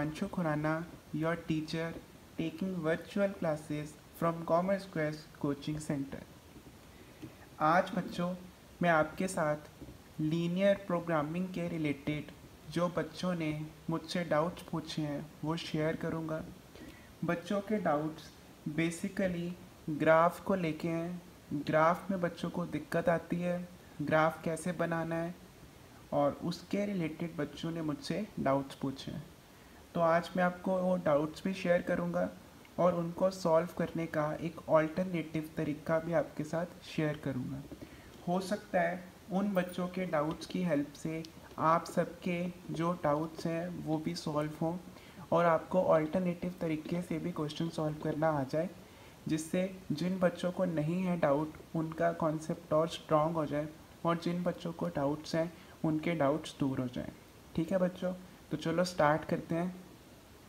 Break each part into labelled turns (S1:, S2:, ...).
S1: Himanshu Khurana, your teacher taking virtual classes from Commerce Quest Coaching Center. आज बच्चों मैं आपके साथ लीनियर प्रोग्रामिंग के रिलेटेड जो बच्चों ने मुझसे डाउट्स पूछे हैं वो शेयर करूँगा। बच्चों के डाउट्स बेसिकली ग्राफ को लेके हैं। ग्राफ में बच्चों को दिक्कत आती है ग्राफ कैसे बनाना है और उसके रिलेटेड बच्चों ने मुझसे डाउट्स पूछे हैं। तो आज मैं आपको वो डाउट्स भी शेयर करूँगा और उनको सॉल्व करने का एक ऑल्टरनेटिव तरीका भी आपके साथ शेयर करूँगा। हो सकता है उन बच्चों के डाउट्स की हेल्प से आप सबके जो डाउट्स हैं वो भी सॉल्व हों और आपको ऑल्टरनेटिव तरीके से भी क्वेश्चन सॉल्व करना आ जाए, जिससे जिन बच्चों को नहीं है डाउट उनका कॉन्सेप्ट और स्ट्रॉन्ग हो जाए और जिन बच्चों को डाउट्स हैं, उनके डाउट्स दूर हो जाएँ। ठीक है बच्चों? तो चलो स्टार्ट करते हैं।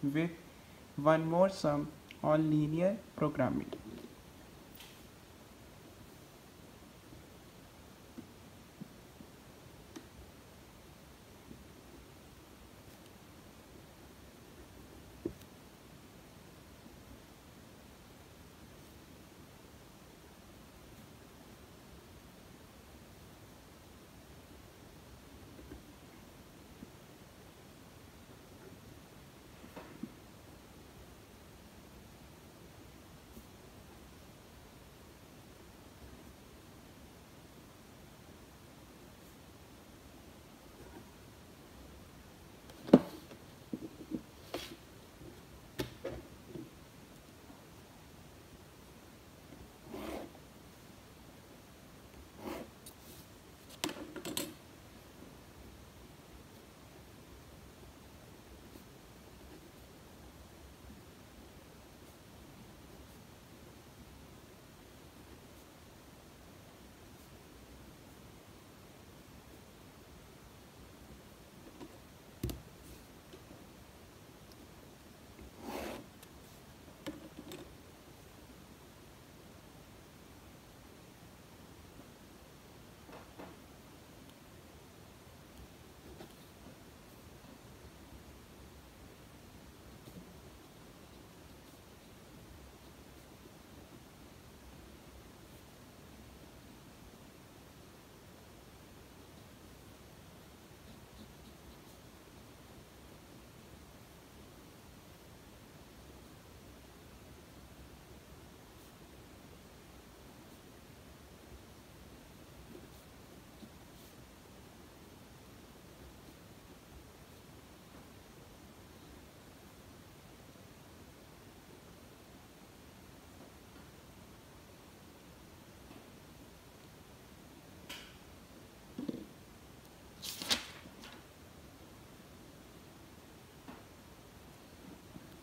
S1: With one more sum on linear programming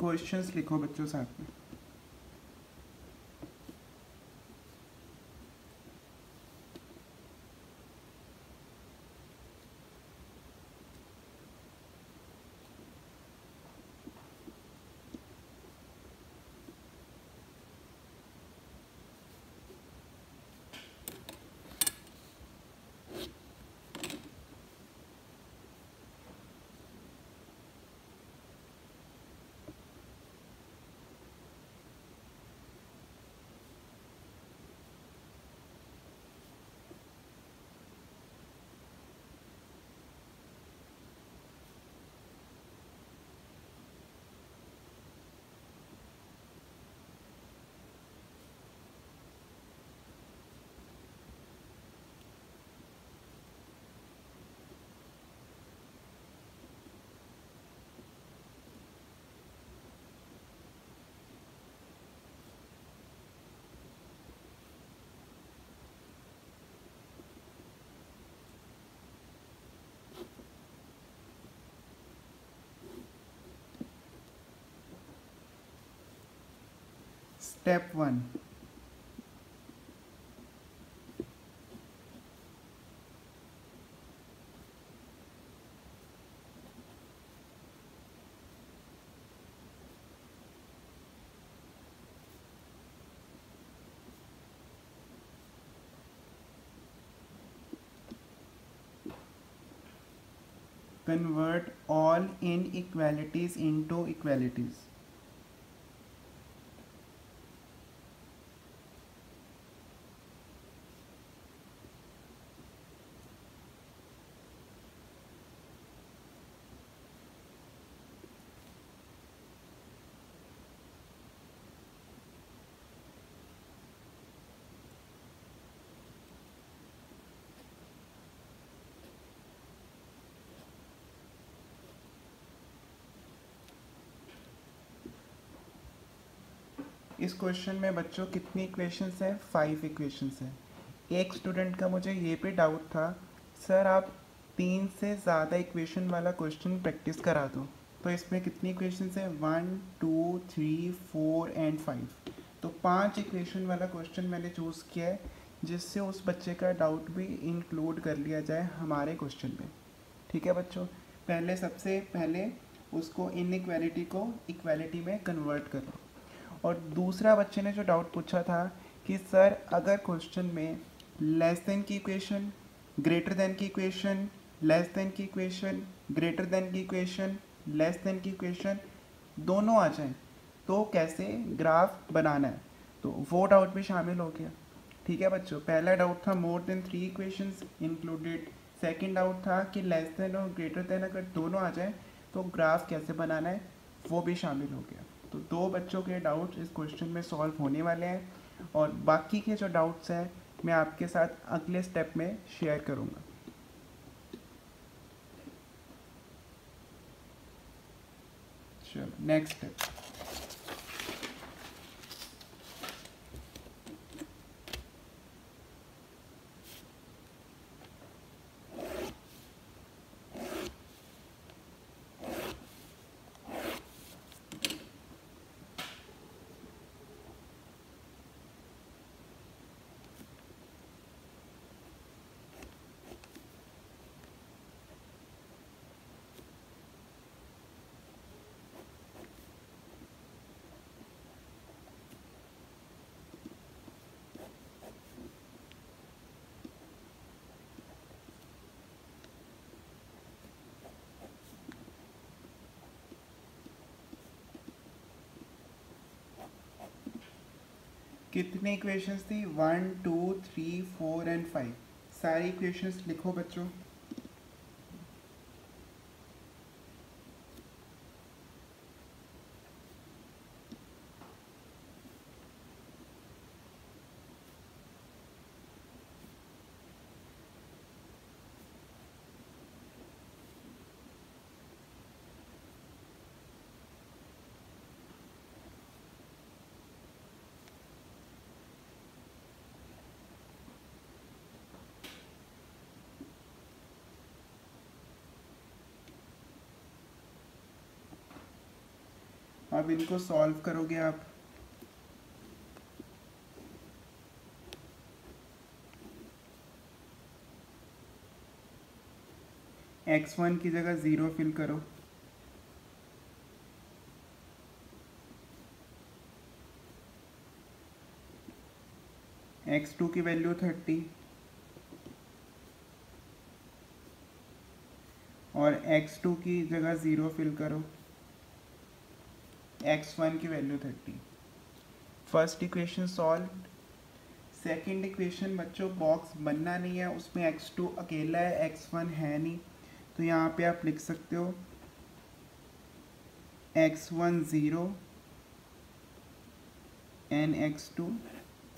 S1: questions लिखो बच्चों साथ में step 1 convert all inequalities into equalities. इस क्वेश्चन में बच्चों कितनी इक्वेशंस हैं? फाइव इक्वेशंस हैं। एक स्टूडेंट का मुझे ये पे डाउट था सर आप तीन से ज़्यादा इक्वेशन वाला क्वेश्चन प्रैक्टिस करा दो। तो इसमें कितनी इक्वेशंस हैं? One two three four and five तो पाँच इक्वेशन वाला क्वेश्चन मैंने चूज़ किया है, जिससे उस बच्चे का डाउट भी इंक्लूड कर लिया जाए हमारे क्वेश्चन में। ठीक है बच्चों? पहले सबसे पहले उसको इनइक्वालिटी को इक्वालिटी में कन्वर्ट करो। और दूसरा बच्चे ने जो डाउट पूछा था कि, सर, अगर क्वेश्चन में लेस देन की इक्वेशन ग्रेटर देन की इक्वेशन लेस देन की इक्वेशन ग्रेटर देन की इक्वेशन लेस देन की इक्वेशन दोनों आ जाएँ तो कैसे ग्राफ बनाना है? तो वो डाउट भी शामिल हो गया। ठीक है बच्चों, पहला डाउट था more than three equations included second doubt था कि लेस देन और ग्रेटर देन अगर दोनों आ जाए तो ग्राफ कैसे बनाना है, वो भी शामिल हो गया। तो दो बच्चों के डाउट्स इस क्वेश्चन में सॉल्व होने वाले हैं और बाकी के जो डाउट्स हैं, मैं आपके साथ अगले स्टेप में शेयर करूँगा। चलो नेक्स्ट स्टेप कितने इक्वेशंस थी? One two three four and five सारी इक्वेशंस लिखो बच्चों। अब इनको सॉल्व करोगे आप। एक्स वन की जगह ज़ीरो फिल करो। एक्स टू की वैल्यू थर्टी और एक्स टू की जगह ज़ीरो फिल करो। एक्स वन की value thirty first equation solve second equation बच्चों बॉक्स बनना नहीं है, उसमें एक्स टू अकेला है एक्स वन है नहीं. तो यहाँ पे आप लिख सकते हो x one zero and x two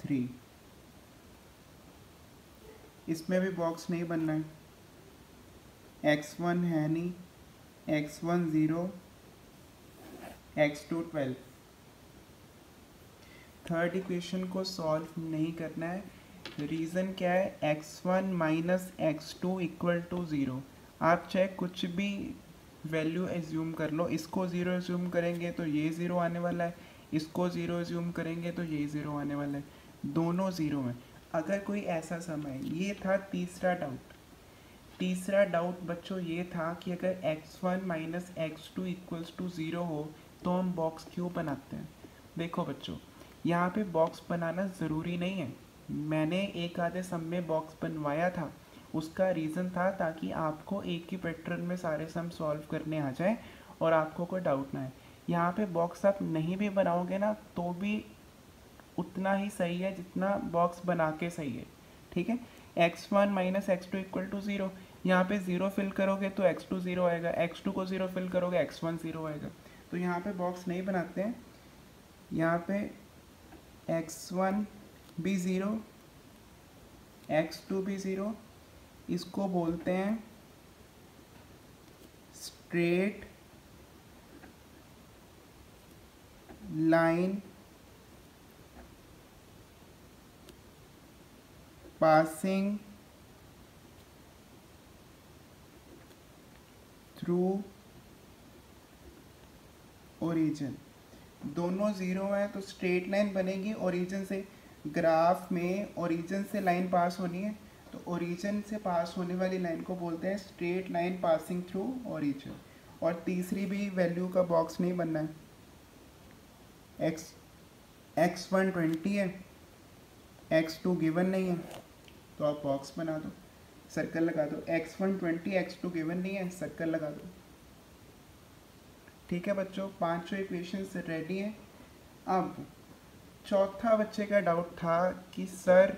S1: three इसमें भी बॉक्स नहीं बनना है. एक्स वन है नहीं. X one zero x two twelve third equation को सॉल्व नहीं करना है। रीज़न क्या है? X one minus x two equal to zero आप चाहे कुछ भी वैल्यू एज्यूम कर लो। इसको ज़ीरो एज्यूम करेंगे तो ये ज़ीरो आने वाला है। इसको ज़ीरो एज्यूम करेंगे तो ये ज़ीरो आने वाला है। दोनों ज़ीरो हैं। अगर कोई ऐसा समय, ये था तीसरा डाउट तीसरा डाउट बच्चों, ये था कि अगर x1 one minus x two equals to zero हो तो हम बॉक्स क्यों बनाते हैं? देखो बच्चों, यहाँ पे बॉक्स बनाना ज़रूरी नहीं है। मैंने एक आधे सम में बॉक्स बनवाया था। उसका रीज़न था ताकि आपको एक ही पैटर्न में सारे सम सॉल्व करने आ जाए और आपको कोई डाउट ना आए। यहाँ पे बॉक्स आप नहीं भी बनाओगे ना तो भी उतना ही सही है जितना बॉक्स बना के सही है। ठीक है? X one minus x two equal to zero यहाँ पे ज़ीरो फिल करोगे तो एक्स टू ज़ीरो आएगा। एक्स टू को ज़ीरो फिल करोगे एक्स वन ज़ीरो आएगा। तो यहाँ पे बॉक्स नहीं बनाते हैं। यहाँ पे एक्स वन भी ज़ीरो एक्स टू भी ज़ीरो इसको बोलते हैं straight line passing through origin दोनों ज़ीरो हैं तो स्ट्रेट लाइन बनेगी ओरिजिन से। ग्राफ में ओरिजिन से लाइन पास होनी है तो ओरिजिन से पास होने वाली लाइन को बोलते हैं straight line passing through origin और तीसरी भी वैल्यू का बॉक्स नहीं बनना। है एक्स एक्स वन ट्वेंटी है एक्स टू गिवन नहीं है तो आप बॉक्स बना दो। सर्कल लगा दो। X one twenty x two given नहीं है सर्कल लगा दो। ठीक है बच्चों? पाँचों इक्वेशन रेडी है। अब चौथा बच्चे का डाउट था कि सर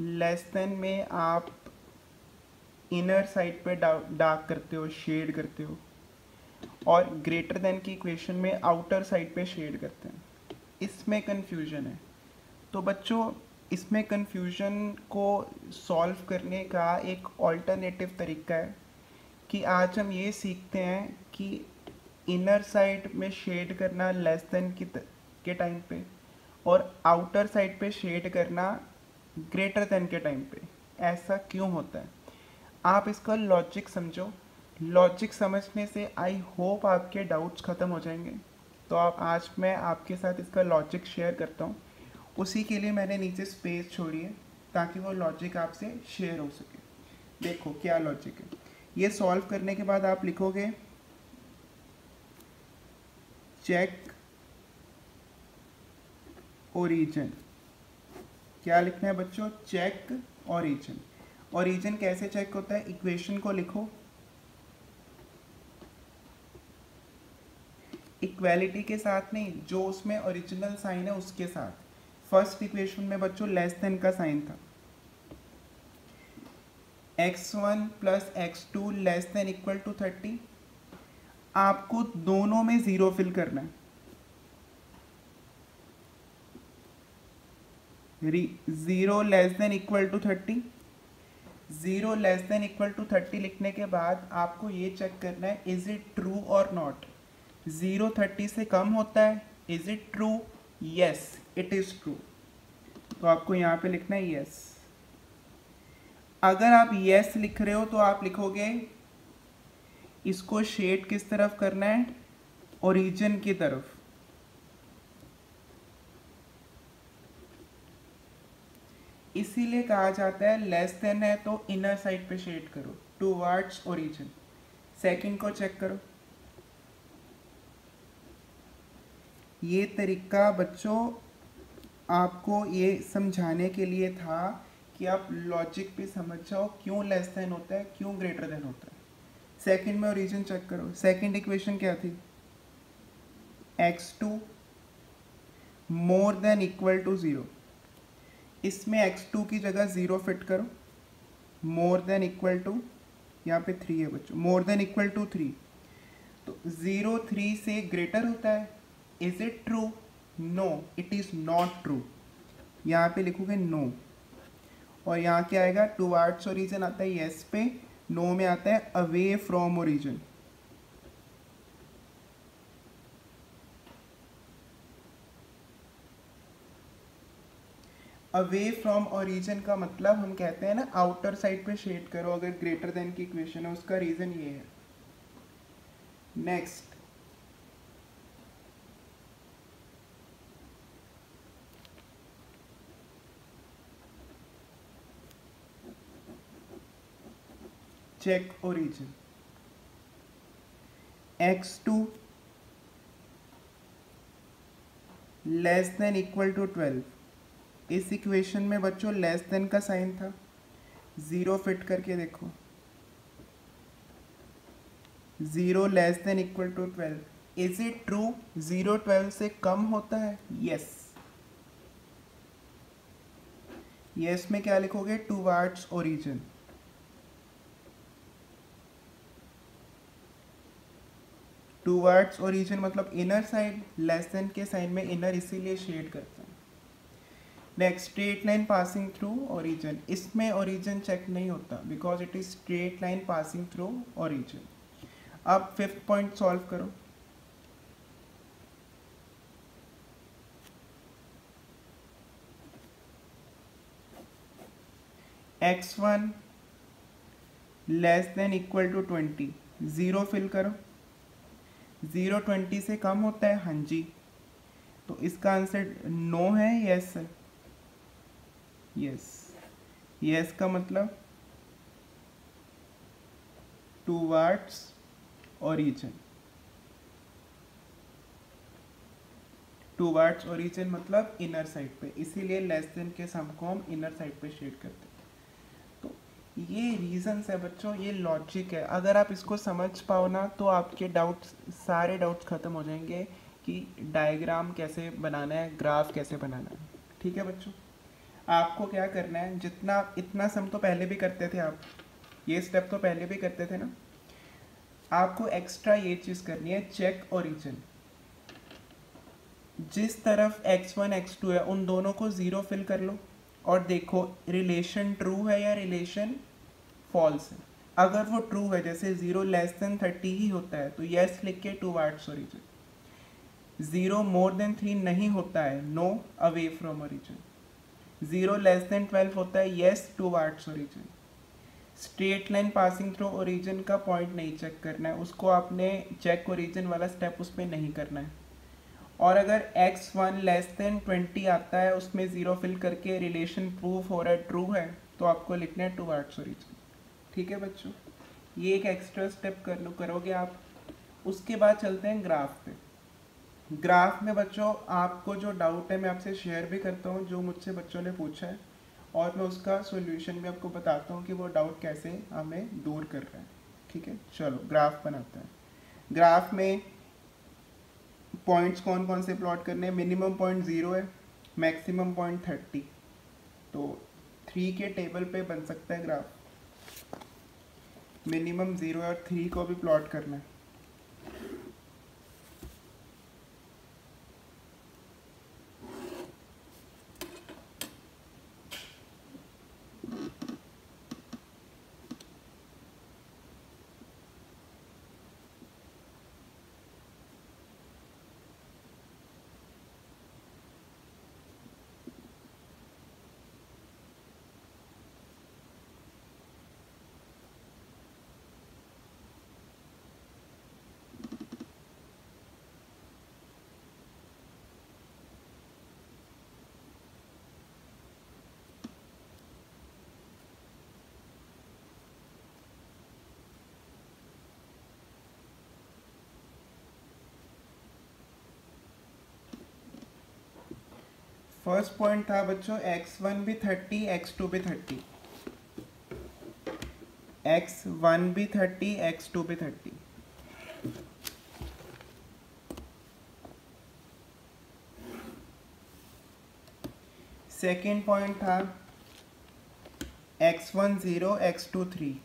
S1: लेस देन में आप इनर साइड पे डार्क करते हो शेड करते हो और ग्रेटर देन की इक्वेशन में आउटर साइड पे शेड करते हैं। इसमें कंफ्यूजन है। तो बच्चों, इसमें कन्फ्यूज़न को सॉल्व करने का एक ऑल्टरनेटिव तरीका है कि आज हम ये सीखते हैं कि इनर साइड में शेड करना लेस देन की के टाइम पे और आउटर साइड पे शेड करना ग्रेटर देन के टाइम पे। ऐसा क्यों होता है? आप इसका लॉजिक समझो। लॉजिक समझने से आई होप आपके डाउट्स ख़त्म हो जाएँगे। तो आप, आज मैं आपके साथ इसका लॉजिक शेयर करता हूँ। उसी के लिए मैंने नीचे स्पेस छोड़ी है ताकि वो लॉजिक आपसे शेयर हो सके। देखो क्या लॉजिक है। ये सॉल्व करने के बाद आप लिखोगे चेक ओरिजिन क्या लिखना है बच्चों? चेक ओरिजिन ओरिजिन कैसे चेक होता है? इक्वेशन को लिखो। इक्वेलिटी के साथ नहीं, जो उसमें ओरिजिनल साइन है, उसके साथ। फ़र्स्ट इक्वेशन में बच्चों लेस देन का साइन था। X one plus x two less than equal to thirty आपको दोनों में ज़ीरो फिल करना है। Zero less than equal to thirty zero less than equal to thirty लिखने के बाद आपको ये चेक करना है इज़ इट ट्रू और नॉट ज़ीरो थर्टी से कम होता है is it true yes it is true तो आपको यहाँ पे लिखना है यस yes. अगर आप यस yes लिख रहे हो तो आप लिखोगे इसको शेड किस तरफ़ करना है? ओरिजिन की तरफ़। इसीलिए कहा जाता है लेस देन है तो इनर साइड पे शेड करो। टू वर्ड्स ओरिजिन सेकंड को चेक करो। ये तरीका बच्चों, आपको ये समझाने के लिए था कि आप लॉजिक भी समझ जाओ, क्यों लेस देन होता है, क्यों ग्रेटर देन होता है। सेकंड में ओरिजिन चेक करो। सेकंड इक्वेशन क्या थी? X two more than equal to zero इसमें एक्स टू की जगह ज़ीरो फिट करो। मोर देन इक्वल टू यहाँ पे थ्री है बच्चों। More than equal to three तो ज़ीरो थ्री से ग्रेटर होता है। Is it true no it is not true यहाँ पे लिखोगे नो no. और यहाँ क्या आएगा? टू आर्ट्स ओरिजिन आता है येस पे। नो में आता है away from origin away from origin का मतलब हम कहते हैं ना आउटर साइड पे शेड करो, अगर ग्रेटर देन की इक्वेशन है, उसका रीजन ये है। Next check origin. X2 less than equal to twelve इस इक्वेशन में बच्चों लेस देन का साइन था। ज़ीरो फिट करके देखो। Zero less than equal to twelve is it true zero twelve से कम होता है? Yes yes. यस yes में क्या लिखोगे? Towards origin towards origin मतलब इनर साइड लेस देन के साइड में इनर इसीलिए शेड करते हैं। Next straight line passing through origin इसमें ओरिजिन चेक नहीं होता because it is straight line passing through origin अब फिफ्थ पॉइंट सॉल्व करो। X one less than equal to twenty zero fill करो। ज़ीरो ट्वेंटी से कम होता है हाँ जी। तो इसका आंसर नो है यस यस यस का मतलब towards origin towards origin मतलब इनर साइड पे. इसीलिए लेस देन के सम को हम इनर साइड पे शेड करते हैं। ये रीजंस है बच्चों, ये लॉजिक है। अगर आप इसको समझ पाओ ना तो आपके डाउट्स सारे डाउट्स ख़त्म हो जाएँगे कि डायग्राम कैसे बनाना है ग्राफ कैसे बनाना है। ठीक है बच्चों? आपको क्या करना है, जितना, इतना सम तो पहले भी करते थे आप। ये स्टेप तो पहले भी करते थे ना। आपको एक्स्ट्रा ये चीज़ करनी है चेक ओरिजिन जिस तरफ़ x1 x2 है, उन दोनों को ज़ीरो फिल कर लो। और देखो रिलेशन ट्रू है या रिलेशन फॉल्स है? अगर वो ट्रू है, जैसे ज़ीरो लेस देन थर्टी ही होता है तो यस लिख के towards origin zero more than three नहीं होता है no away from origin zero less than twelve होता है yes towards origin straight line passing through origin का पॉइंट नहीं चेक करना है, उसको आपने चेक ओरिजिन वाला स्टेप उस पर नहीं करना है। और अगर x one less than twenty आता है, उसमें ज़ीरो फिल करके रिलेशन प्रूफ हो रहा है ट्रू है तो आपको लिखना है टू वार्ड्स ओरिजिन ठीक है बच्चों? ये एक एक्स्ट्रा स्टेप कर लो, करोगे आप। उसके बाद चलते हैं ग्राफ पे। ग्राफ में बच्चों, आपको जो डाउट है, मैं आपसे शेयर भी करता हूँ, जो मुझसे बच्चों ने पूछा है, और मैं उसका सोल्यूशन भी आपको बताता हूँ कि वो डाउट कैसे हमें दूर कर रहा है। ठीक है? चलो ग्राफ बनाते हैं। ग्राफ में पॉइंट्स कौन कौन से प्लॉट करने हैं? मिनिमम पॉइंट ज़ीरो है मैक्सिमम पॉइंट थर्टी तो थ्री के टेबल पे बन सकता है ग्राफ मिनिमम ज़ीरो और थ्री को भी प्लॉट करना है. फ़र्स्ट पॉइंट था बच्चों एक्स वन भी थर्टी एक्स टू भी थर्टी एक्स वन भी थर्टी एक्स टू भी थर्टी सेकेंड पॉइंट था x one zero x two three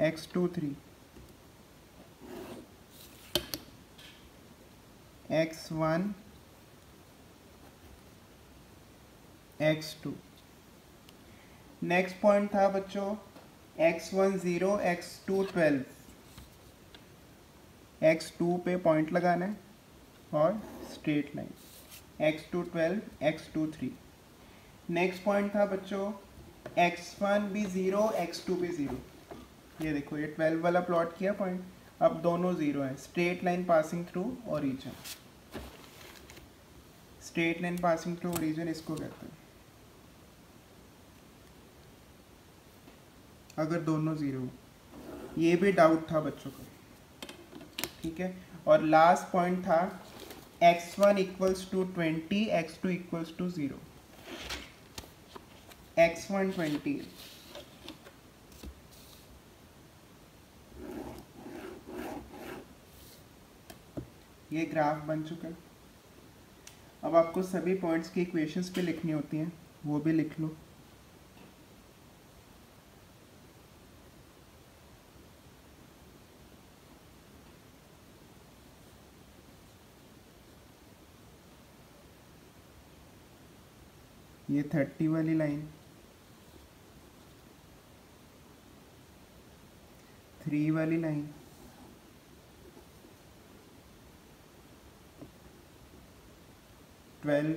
S1: x two three x one x two next point था बच्चों x one zero x two twelve x two पे point लगाना है और straight line x two twelve x two three next point था बच्चों x one भी zero x two भी ज़ीरो ये देखो, ये ट्वेल्व वाला प्लॉट किया पॉइंट अब दोनों ज़ीरो है. Straight line passing through origin straight line passing through origin इसको कहते हैं। अगर दोनों ज़ीरो ये भी डाउट था बच्चों को। ठीक है? और लास्ट पॉइंट था x one equals to twenty x two equals to zero x one twenty ये ग्राफ बन चुका है। अब आपको सभी पॉइंट्स की इक्वेशंस पे लिखनी होती हैं। वो भी लिख लो। ये थर्टी वाली लाइन थ्री वाली लाइन ट्वेल्व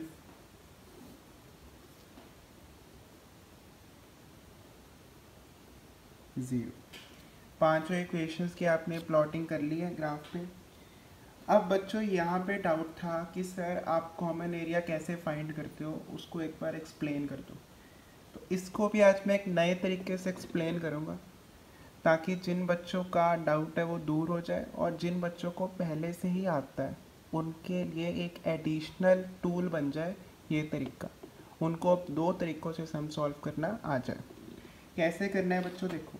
S1: ज़ीरो पाँचों इक्वेशंस की आपने प्लॉटिंग कर ली है ग्राफ पे। अब बच्चों, यहाँ पे डाउट था कि सर आप कॉमन एरिया कैसे फाइंड करते हो? उसको एक बार एक्सप्लेन कर दो। तो इसको भी आज मैं एक नए तरीके से एक्सप्लेन करूँगा, ताकि जिन बच्चों का डाउट है वो दूर हो जाए और जिन बच्चों को पहले से ही आता है। उनके लिए एक एडिशनल टूल बन जाए ये तरीका। उनको अब दो तरीक़ों से सम सॉल्व करना आ जाए। कैसे करना है बच्चों देखो।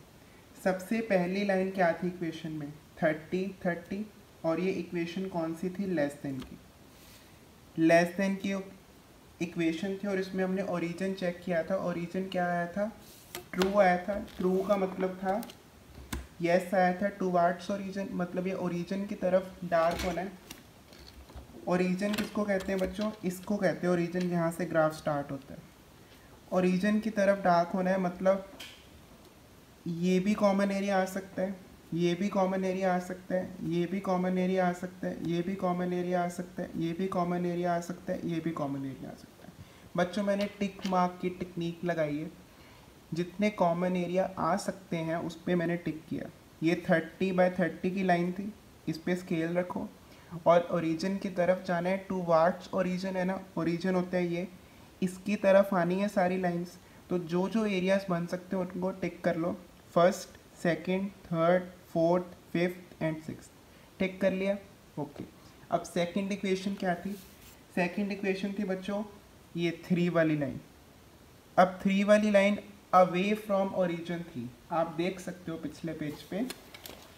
S1: सबसे पहली लाइन क्या थी इक्वेशन में? थर्टी थर्टी और ये इक्वेशन कौन सी थी? लेस देन की। लेस देन की इक्वेशन थी और इसमें हमने ओरिजिन चेक किया था। ओरिजिन क्या आया था? ट्रू आया था। ट्रू का मतलब था यस yes आया था। टू वार्ड्स ओरिजिन मतलब ये ओरिजिन की तरफ़ डार्क होना है। ओरिजिन किसको कहते हैं बच्चों? इसको कहते हैं ओरिजिन जहाँ से ग्राफ स्टार्ट होता है। ओरिजिन की तरफ़ डार्क होना है मतलब ये भी कॉमन एरिया आ सकता है, ये भी कॉमन एरिया आ सकता है, ये भी कॉमन एरिया आ सकता है, ये भी कॉमन एरिया आ सकता है, ये भी कॉमन एरिया आ सकता है, ये भी कॉमन एरिया आ सकता है। बच्चों, मैंने टिक मार्क की टेक्निक लगाई है। जितने कॉमन एरिया आ सकते हैं, उस पर मैंने टिक किया। ये थर्टी बाय थर्टी की लाइन थी, इस पर स्केल रखो। और ओरिजिन की तरफ़ जाना है टू वार्ड्स ओरिजिन है ना ओरिजिन होता है ये। इसकी तरफ़ आनी है सारी लाइंस तो जो जो एरियाज़ बन सकते हैं उनको टिक कर लो। First second third fourth fifth and six tick कर लिया? ओके अब सेकंड इक्वेशन क्या थी? सेकंड इक्वेशन थी बच्चों, ये थ्री वाली लाइन अब थ्री वाली लाइन अवे फ्रॉम ओरिजिन थी। आप देख सकते हो पिछले पेज पे।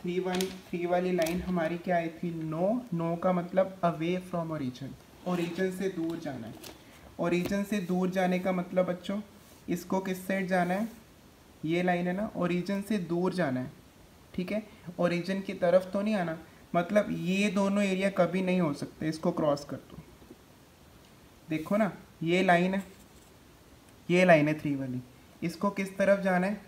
S1: थ्री वन थ्री वाली लाइन हमारी क्या आई थी? नो नो का मतलब अवे फ्रॉम ओरिजिन ओरिजिन से दूर जाना है। ओरिजिन से दूर जाने का मतलब बच्चों, इसको किस साइड जाना है? ये लाइन है ना? ओरिजिन से दूर जाना है। ठीक है? ओरिजिन की तरफ़ तो नहीं आना। मतलब ये दोनों एरिया कभी नहीं हो सकते। इसको क्रॉस कर दो। देखो ना, ये लाइन है। ये लाइन है थ्री वाली। इसको किस तरफ़ जाना है?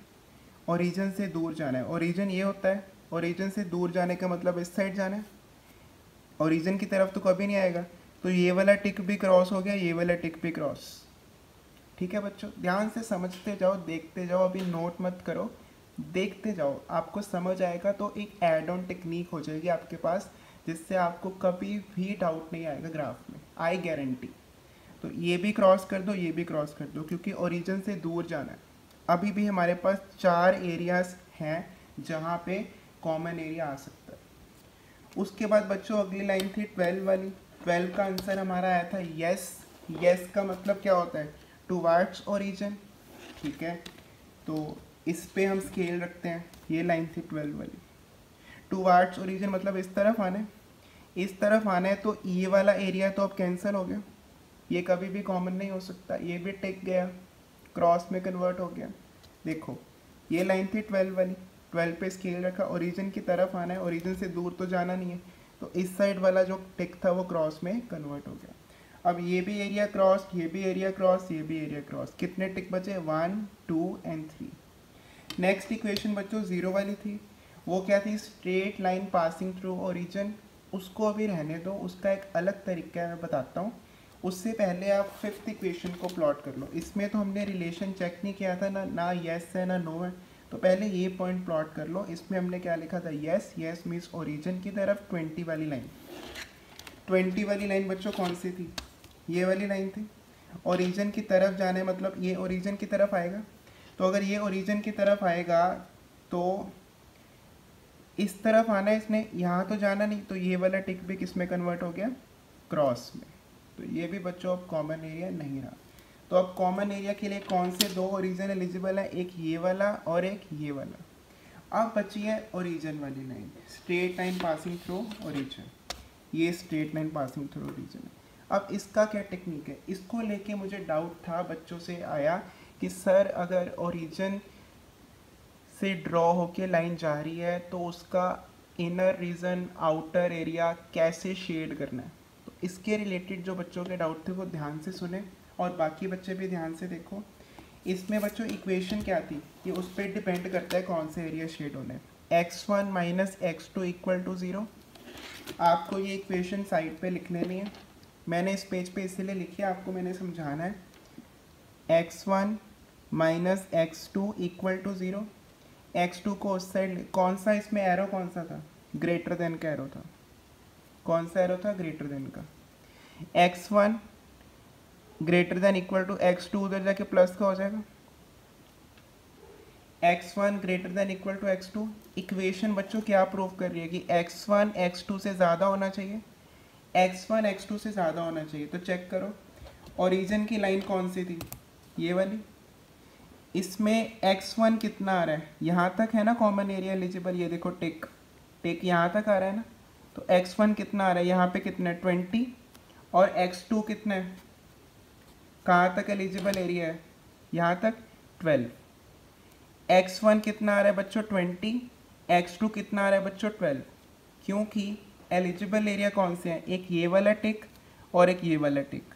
S1: ओरिजिन से दूर जाना है। ओरिजिन ये होता है ओरिजिन से दूर जाने का मतलब इस साइड जाना है। ओरिजिन की तरफ़ तो कभी नहीं आएगा। तो ये वाला टिक भी क्रॉस हो गया, ये वाला टिक भी क्रॉस ठीक है बच्चों? ध्यान से समझते जाओ, देखते जाओ, अभी नोट मत करो। देखते जाओ, आपको समझ आएगा तो एक एड ऑन टेक्निक हो जाएगी आपके पास, जिससे आपको कभी भी डाउट नहीं आएगा ग्राफ में। आई गारंटी तो ये भी क्रॉस कर दो, ये भी क्रॉस कर दो, क्योंकि ओरिजिन से दूर जाना है। अभी भी हमारे पास चार एरियाज़ हैं जहाँ पे कॉमन एरिया आ सकता है। उसके बाद बच्चों, अगली लाइन थी ट्वेल्व वाली। ट्वेल्व का आंसर हमारा आया था यस यस का मतलब क्या होता है? टू वार्ड्स ओरिजन ठीक है? तो इस पे हम स्केल रखते हैं। ये लाइन थी ट्वेल्व वाली। टू वार्ड्स ओरिजन मतलब इस तरफ़ आने इस तरफ़ आना है तो ये वाला एरिया तो अब कैंसिल हो गया। ये कभी भी कॉमन नहीं हो सकता। ये भी टिक गया। क्रॉस में कन्वर्ट हो गया। देखो, ये लाइन थी ट्वेल्व वाली। ट्वेल्व पे स्केल रखा ओरिजिन की तरफ़ आना है ओरिजिन से दूर तो जाना नहीं है। तो इस साइड वाला जो टिक था वो क्रॉस में कन्वर्ट हो गया। अब ये भी एरिया क्रॉस ये भी एरिया क्रॉस ये भी एरिया क्रॉस कितने टिक बचे one two and three next equation बच्चों ज़ीरो वाली थी। वो क्या थी? Straight line passing through origin उसको अभी रहने दो। उसका एक अलग तरीका है, मैं बताता हूँ। उससे पहले आप फिफ्थ इक्वेशन को प्लॉट कर लो। इसमें तो हमने रिलेशन चेक नहीं किया था, ना ना येस है, ना नो है। तो पहले ये पॉइंट प्लॉट कर लो। इसमें हमने क्या लिखा था? यस यस मीन्स ओरिजिन की तरफ़ ट्वेंटी वाली लाइन ट्वेंटी वाली लाइन बच्चों कौन सी थी? ये वाली लाइन थी। ओरिजिन की तरफ़ जाने मतलब ये ओरिजिन की तरफ़ आएगा। तो अगर ये ओरिजिन की तरफ़ आएगा तो इस तरफ़ आना इसने, यहाँ तो जाना नहीं। तो ये वाला टिक भी किसमें कन्वर्ट हो गया? क्रॉस में। तो ये भी बच्चों अब कॉमन एरिया नहीं रहा। तो अब कॉमन एरिया के लिए कौन से दो ओरिजन एलिजिबल है? एक ये वाला और एक ये वाला। अब बची है ओरिजन वाली line straight line passing through origin ये straight line passing through origin है। अब इसका क्या टेक्निक है? इसको लेके मुझे डाउट था, बच्चों से आया कि सर अगर ओरिजन से ड्रॉ होके लाइन जा रही है तो उसका इनर रीजन आउटर एरिया कैसे शेड करना है? इसके रिलेटेड जो बच्चों के डाउट थे वो ध्यान से सुने और बाकी बच्चे भी ध्यान से देखो। इसमें बच्चों इक्वेशन क्या थी कि उस पर डिपेंड करता है कौन से एरिया शेड होने। X one minus x two equal to zero आपको ये इक्वेशन साइड पे लिख लेनी है। मैंने इस पेज पे इसीलिए लिखी है आपको मैंने समझाना है। X one minus x two equal to zero x two को उस साइड कौन सा इसमें एरो कौन सा था? ग्रेटर देन का एरो था। कौन सा एरो था? ग्रेटर देन का। X one greater than equal to x two उधर जाके प्लस का हो जाएगा। X one greater than equal to x two equation बच्चों, क्या प्रूव कर रही है कि एक्स वन एक्स टू से ज़्यादा होना चाहिए? एक्स वन एक्स टू से ज़्यादा होना चाहिए तो चेक करो। ओरिजिन की लाइन कौन सी थी? ये वाली। इसमें एक्स वन कितना आ रहा है? यहाँ तक है ना कॉमन एरिया एलिजिबल ये देखो टेक टेक यहाँ तक आ रहा है ना? तो एक्स वन कितना आ रहा है? यहाँ पे कितना है? ट्वेंटी और एक्स टू कितना है? कहाँ तक एलिजिबल एरिया है? यहाँ तक ट्वेल्व एक्स वन कितना आ रहा है बच्चों? ट्वेंटी एक्स टू कितना आ रहा है बच्चों? ट्वेल्व क्योंकि एलिजिबल एरिया कौन से हैं? एक ये वाला टिक और एक ये वाला टिक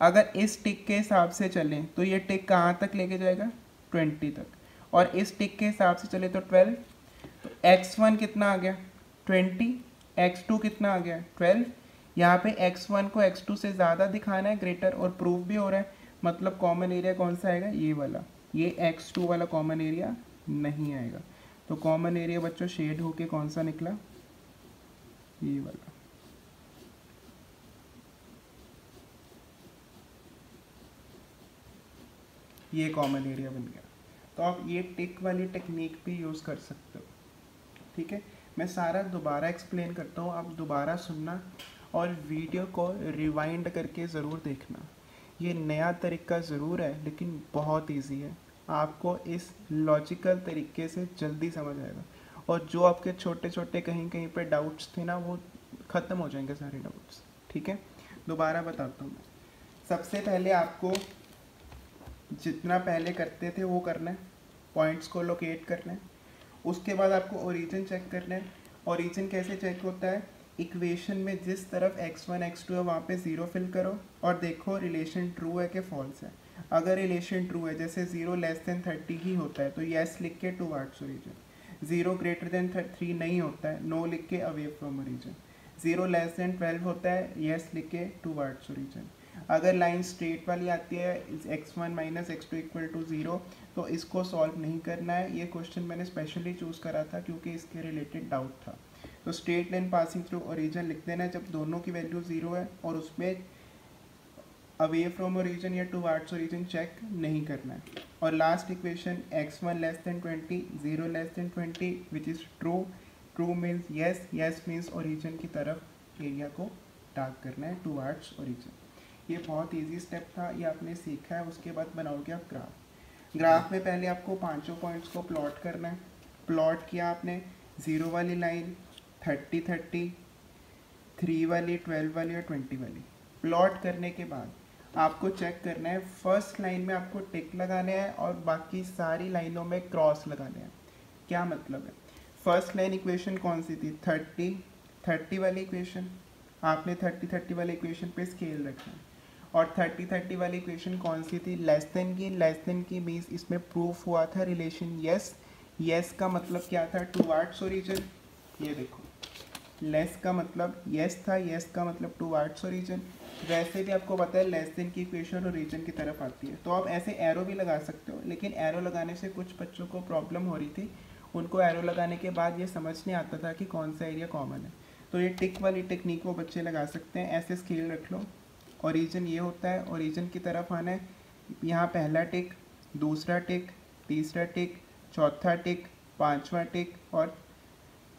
S1: अगर इस टिक के हिसाब से चलें तो ये टिक कहाँ तक लेके जाएगा? ट्वेंटी तक. और इस टिक के हिसाब से चले तो ट्वेल्व तो एक्स वन कितना आ गया? ट्वेंटी एक्स टू कितना आ गया? ट्वेल्व यहाँ पे x1 को x2 से ज़्यादा दिखाना है ग्रेटर और प्रूफ भी हो रहा है। मतलब कॉमन एरिया कौन सा आएगा? ये वाला। ये x2 वाला कॉमन एरिया नहीं आएगा। तो कॉमन एरिया बच्चों शेड होके कौन सा निकला? ये वाला। ये कॉमन एरिया बन गया। तो आप ये टिक वाली टेक्निक भी यूज़ कर सकते हो। ठीक है? मैं सारा दोबारा एक्सप्लेन करता हूँ, आप दोबारा सुनना और वीडियो को रिवाइंड करके ज़रूर देखना। ये नया तरीका ज़रूर है, लेकिन बहुत ईजी है। आपको इस लॉजिकल तरीके से जल्दी समझ आएगा। और जो आपके छोटे छोटे कहीं कहीं पे डाउट्स थे ना, वो ख़त्म हो जाएँगे सारे डाउट्स ठीक है? दोबारा बताता हूँ मैं। सबसे पहले आपको जितना पहले करते थे, वो करना है। पॉइंट्स को लोकेट करना है। उसके बाद आपको ओरिजिन चेक करना है। ओरिजिन कैसे चेक होता है? इक्वेशन में जिस तरफ़ x1 x2 है, वहाँ पे ज़ीरो फिल करो और देखो रिलेशन ट्रू है कि फॉल्स है। अगर रिलेशन ट्रू है, जैसे ज़ीरो लेस देन थर्टी ही होता है तो येस लिख के towards origin zero greater than three नहीं होता है नो लिख के away from origin zero less than twelve होता है येस लिख के टू वार्ड्स ओरिजिन अगर लाइन स्ट्रेट वाली आती है x one minus x two equal to zero तो इसको सॉल्व नहीं करना है। ये क्वेश्चन मैंने स्पेशली चूज़ करा था क्योंकि इसके रिलेटेड डाउट था। तो straight line passing through origin लिख देना है। जब दोनों की वैल्यू ज़ीरो है और उसमें अवे फ्रॉम ओरिजन या टू वार्ड्स ओरिजिन चेक नहीं करना है। और last equation x one less than twenty zero less than twenty which is true true means yes yes means origin की तरफ़ एरिया को डार्क करना है टू वार्ड्स ओरिजन ये बहुत ईजी स्टेप था, ये आपने सीखा है, उसके बाद बनाओगे आप ग्राफ ग्राफ में पहले आपको पाँचों पॉइंट्स को प्लॉट करना है। प्लॉट किया आपने ज़ीरो वाली लाइन थर्टी थर्टी थ्री वाली ट्वेल्व वाली और ट्वेंटी वाली। प्लॉट करने के बाद आपको चेक करना है फ़र्स्ट लाइन में आपको टिक लगाने हैं और बाकी सारी लाइनों में क्रॉस लगाने हैं। क्या मतलब है? फ़र्स्ट लाइन इक्वेशन कौन सी थी? थर्टी थर्टी वाली इक्वेशन आपने थर्टी थर्टी वाली इक्वेशन पे स्केल रखना है। और थर्टी थर्टी वाली इक्वेशन कौन सी थी? लेस देन की लेस देन की मीन्स इसमें प्रूफ हुआ था रिलेशन यस यस का मतलब क्या था? टू वार्ड्स ओरिजिन ये देखो। लेस का मतलब येस था येस का मतलब टू वार्ड्स और रीजन वैसे भी आपको पता है लेस देन की इक्वेशन और रीजन की तरफ़ आती है। तो आप ऐसे एरो भी लगा सकते हो, लेकिन एरो लगाने से कुछ बच्चों को प्रॉब्लम हो रही थी। उनको एरो लगाने के बाद ये समझ नहीं आता था कि कौन सा एरिया कॉमन है। तो ये टिक वाली टेक्निक वो बच्चे लगा सकते हैं। ऐसे स्केल रख लो। ओरिजिन ये होता है ओरिजिन की तरफ़ आना है। यहाँ पहला टिक दूसरा टिक तीसरा टिक चौथा टिक पाँचवा टिक और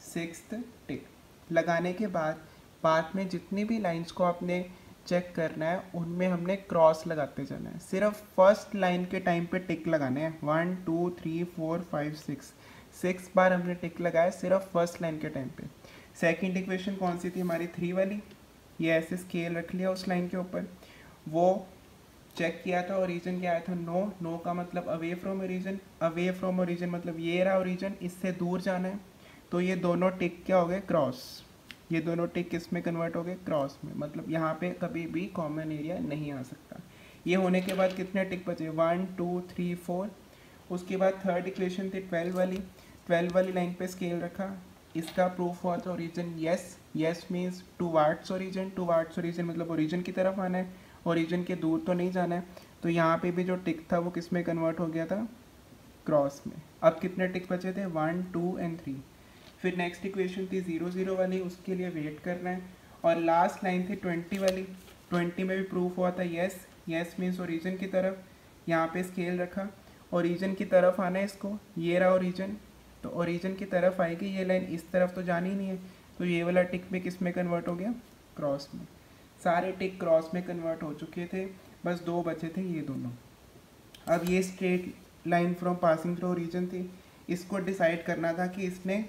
S1: सिक्स टिक लगाने के बाद बाद में जितनी भी लाइंस को आपने चेक करना है, उनमें हमने क्रॉस लगाते जाना है। सिर्फ़ फ़र्स्ट लाइन के टाइम पे टिक लगाने हैं। One two three four five six six बार हमने टिक लगाया सिर्फ़ फ़र्स्ट लाइन के टाइम पे। सेकंड इक्वेशन कौन सी थी? हमारी थ्री वाली। ये ऐसे स्केल रख लिया उस लाइन के ऊपर। वो चेक किया था ओरिजिन क्या आया था? नो नो का मतलब away from origin away from origin मतलब ये रहा ओरिजिन इससे दूर जाना है। तो ये दोनों टिक क्या हो गए? क्रॉस ये दोनों टिक किसमें कन्वर्ट हो गए? क्रॉस में। मतलब यहाँ पे कभी भी कॉमन एरिया नहीं आ सकता। ये होने के बाद कितने टिक बचे? वन टू थ्री फोर उसके बाद थर्ड इक्वेशन थी ट्वेल्व वाली। ट्वेल्व वाली लाइन पे स्केल रखा। इसका प्रूफ हुआ था origin yes yes means towards origin towards origin मतलब ओरिजिन की तरफ़ आना है ओरिजिन के दूर तो नहीं जाना है। तो यहाँ पे भी जो टिक था वो किसमें कन्वर्ट हो गया था? क्रॉस में। अब कितने टिक बचे थे? वन टू एंड थ्री फिर नेक्स्ट इक्वेशन थी ज़ीरो ज़ीरो वाली, उसके लिए वेट करना है। और लास्ट लाइन थी ट्वेंटी वाली। ट्वेंटी में भी प्रूफ हुआ था येस येस मीन्स ओरिजिन की तरफ़। यहाँ पे स्केल रखा। ओरिजिन की तरफ़ आना है इसको। ये रहा ओरिजिन तो ओरिजिन की तरफ़ आएगी। ये लाइन इस तरफ़ तो जानी नहीं है। तो ये वाला टिक में किसमें कन्वर्ट हो गया? क्रॉस में। सारे टिक क्रॉस में कन्वर्ट हो चुके थे, बस दो बचे थे ये दोनों। अब ये straight line from passing through region थी। इसको डिसाइड करना था कि इसने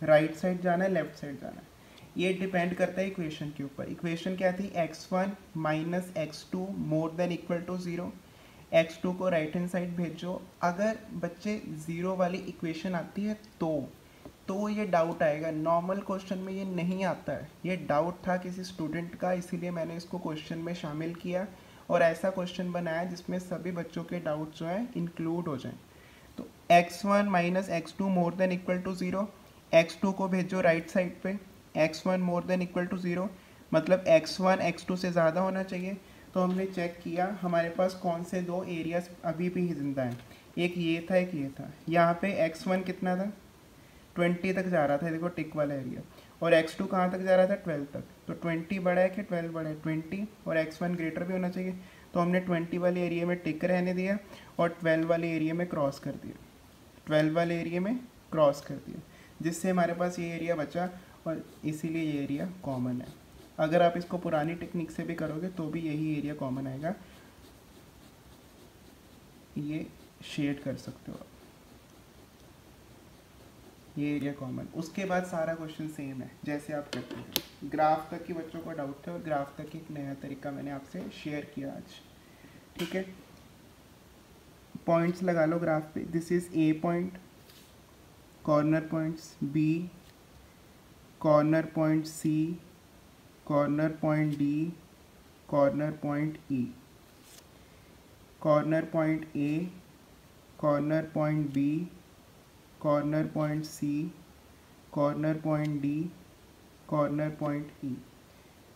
S1: राइट साइड जाना है लेफ़्ट साइड जाना है। ये डिपेंड करता है इक्वेशन के ऊपर। इक्वेशन क्या थी? X one minus x two more than equal to zero x two को राइट हैंड साइड भेजो। अगर बच्चे ज़ीरो वाली इक्वेशन आती है तो तो ये डाउट आएगा। नॉर्मल क्वेश्चन में ये नहीं आता है। ये डाउट था किसी स्टूडेंट का, इसीलिए मैंने इसको क्वेश्चन में शामिल किया और ऐसा क्वेश्चन बनाया जिसमें सभी बच्चों के डाउट जो हैं इंक्लूड हो जाएँ। तो x1 one minus x two more than equal to zero x two को भेजो राइट साइड पे। X1 one more than equal to zero मतलब x1 वन एक्स टू से ज़्यादा होना चाहिए। तो हमने चेक किया, हमारे पास कौन से दो एरियाज़ अभी भी ज़िंदा हैं? एक ये था, एक ये था। यहाँ पे x1 कितना था? ट्वेंटी तक जा रहा था, देखो टिक वाला एरिया और एक्स टू कहाँ तक जा रहा था? ट्वेल्व तक। तो ट्वेंटी बड़ा है कि ट्वेल्व बड़ा है? ट्वेंटी और एक्स वन ग्रेटर भी होना चाहिए। तो हमने ट्वेंटी वाले एरिया में टिक रहने दिया और ट्वेल्व वाले एरिया में क्रॉस कर दिया। ट्वेल्व वाले एरिया में क्रॉस कर दिया। जिससे हमारे पास ये एरिया बचा और इसीलिए ये एरिया कॉमन है। अगर आप इसको पुरानी टेक्निक से भी करोगे तो भी यही एरिया कॉमन आएगा। ये शेड कर सकते हो आप। ये एरिया कॉमन उसके बाद सारा क्वेश्चन सेम है, जैसे आप करते हैं। ग्राफ तक की बच्चों को डाउट था और ग्राफ तक एक नया तरीका मैंने आपसे शेयर किया आज। ठीक है? पॉइंट्स लगा लो ग्राफ पे. This is A point corner points B corner point C corner point D corner point E corner point A corner point B corner point C, corner point D, corner point E.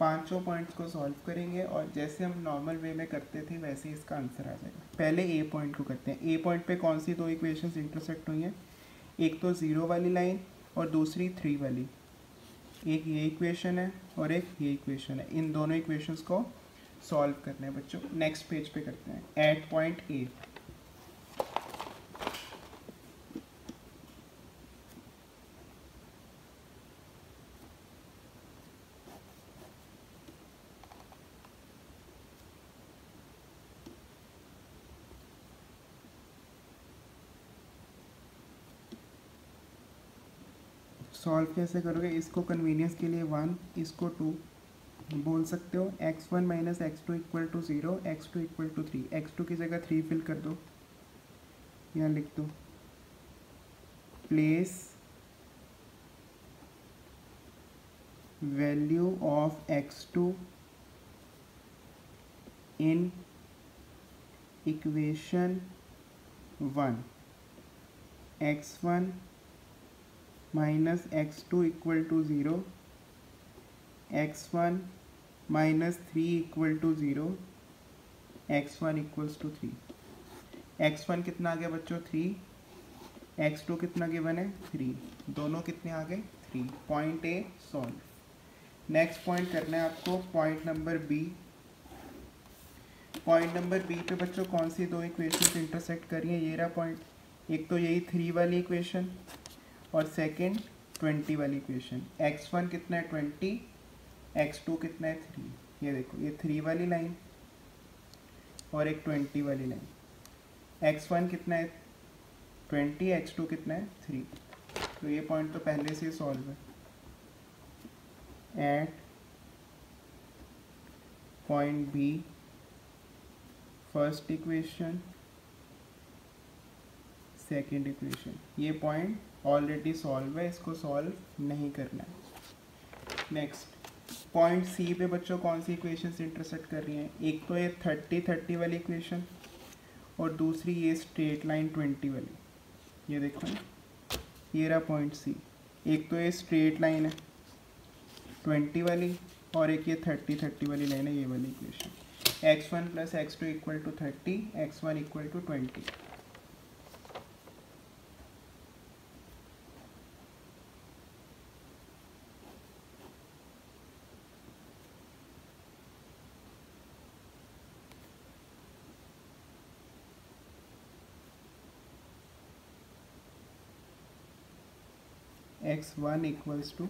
S1: पाँचों points को solve करेंगे और जैसे हम normal way में करते थे, वैसे इसका आंसर आ जाएगा। पहले ए पॉइंट को करते हैं। ए पॉइंट पे कौन सी दो इक्वेशंस इंटरसेक्ट हुई हैं? एक तो ज़ीरो वाली लाइन और दूसरी थ्री वाली। एक ये इक्वेशन है और एक ये इक्वेशन है। इन दोनों इक्वेशंस को सॉल्व करना है बच्चों। नेक्स्ट पेज पे करते हैं। Eight point A. सॉल्व कैसे करोगे? इसको कन्वीनियंस के लिए वन इसको टू बोल सकते हो। X one minus x two equal to zero x two equal to three x two की जगह थ्री फिल कर दो। यहाँ लिख दो। Place value of x two in equation one x one minus x two equal to zero x one minus three equal to zero x one equals to three x one कितना आ गया बच्चों? Three x two कितना given है? Three दोनों कितने आ गए three point A solve next point करना है आपको point number B point number B पे बच्चों कौन सी दो इक्वेशन इंटरसेक्ट करिए ये रहा पॉइंट एक तो यही थ्री वाली इक्वेशन और सेकेंड ट्वेंटी वाली इक्वेशन एक्स वन कितना है? ट्वेंटी एक्स टू कितना है? थ्री ये देखो, ये थ्री वाली लाइन और एक ट्वेंटी वाली लाइन एक्स वन कितना है? ट्वेंटी एक्स टू कितना है? थ्री तो ये पॉइंट तो पहले से सॉल्व है. At point B first equation second equation ये पॉइंट ऑलरेडी सॉल्व है, इसको सॉल्व नहीं करना है। नेक्स्ट पॉइंट सी पे बच्चों कौन सी इक्वेशन इंटरसेक्ट कर रही हैं? एक तो ये थर्टी थर्टी वाली इक्वेशन और दूसरी ये स्ट्रेट लाइन ट्वेंटी वाली। ये देखो ये रहा पॉइंट सी एक तो ये स्ट्रेट लाइन है ट्वेंटी वाली और एक ये थर्टी थर्टी वाली लाइन है, ये वाली equation x one plus x two equal to thirty x one equal to twenty x one equals to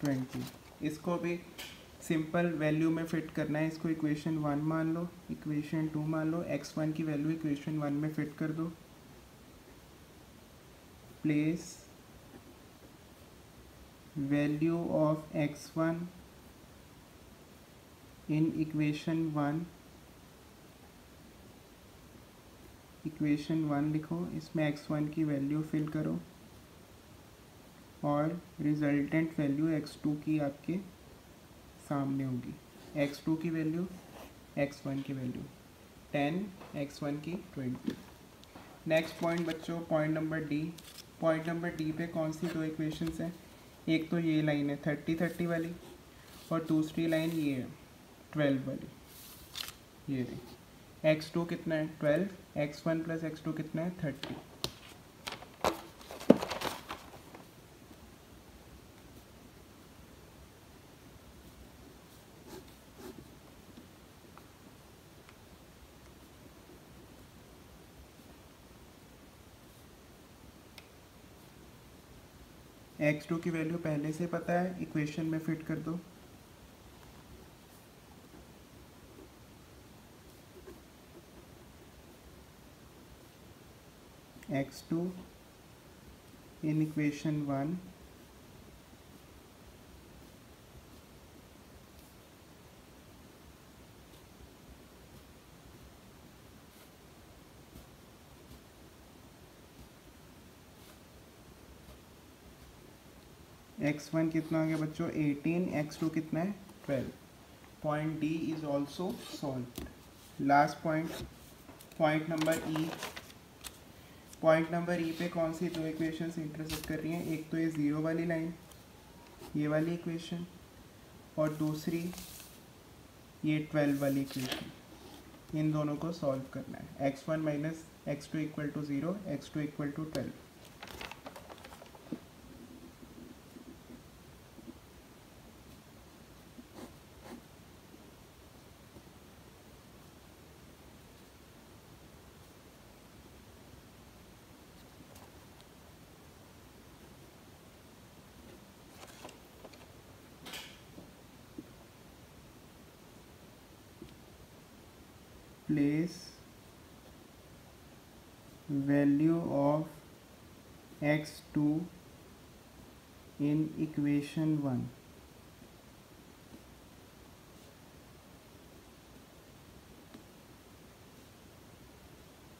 S1: twenty इसको भी सिंपल वैल्यू में फिट करना है। इसको इक्वेशन वन मान लो इक्वेशन टू मान लो। एक्स वन की वैल्यू इक्वेशन वन में फिट कर दो। Place value of x one in equation one equation one लिखो। इसमें एक्स वन की वैल्यू फिल करो। और रिजल्टेंट वैल्यू एक्स टू की आपके सामने होगी। एक्स टू की वैल्यू एक्स वन की वैल्यू टेन एक्स वन की ट्वेंटी नेक्स्ट पॉइंट बच्चों point number D point number D पे कौन सी दो इक्वेशंस हैं? एक तो ये लाइन है थर्टी थर्टी वाली और दूसरी लाइन ये है ट्वेल्व वाली। ये रही एक्स टू कितना है? Twelve x one plus x two कितना है? थर्टी एक्स टू की वैल्यू पहले से पता है, इक्वेशन में फिट कर दो। X two in equation one. X one कितना आ गया बच्चों? एटीन एक्स टू कितना है? Twelve point D is also solve last point point number E point number E पे कौन सी दो इक्वेशंस इंटरसेक्ट कर रही हैं? एक तो ये ज़ीरो वाली लाइन ये वाली इक्वेशन और दूसरी ये ट्वेल्व वाली इक्वेशन इन दोनों को सॉल्व करना है. X one minus x two equal to zero x two equal to twelve place value of x2 in equation 1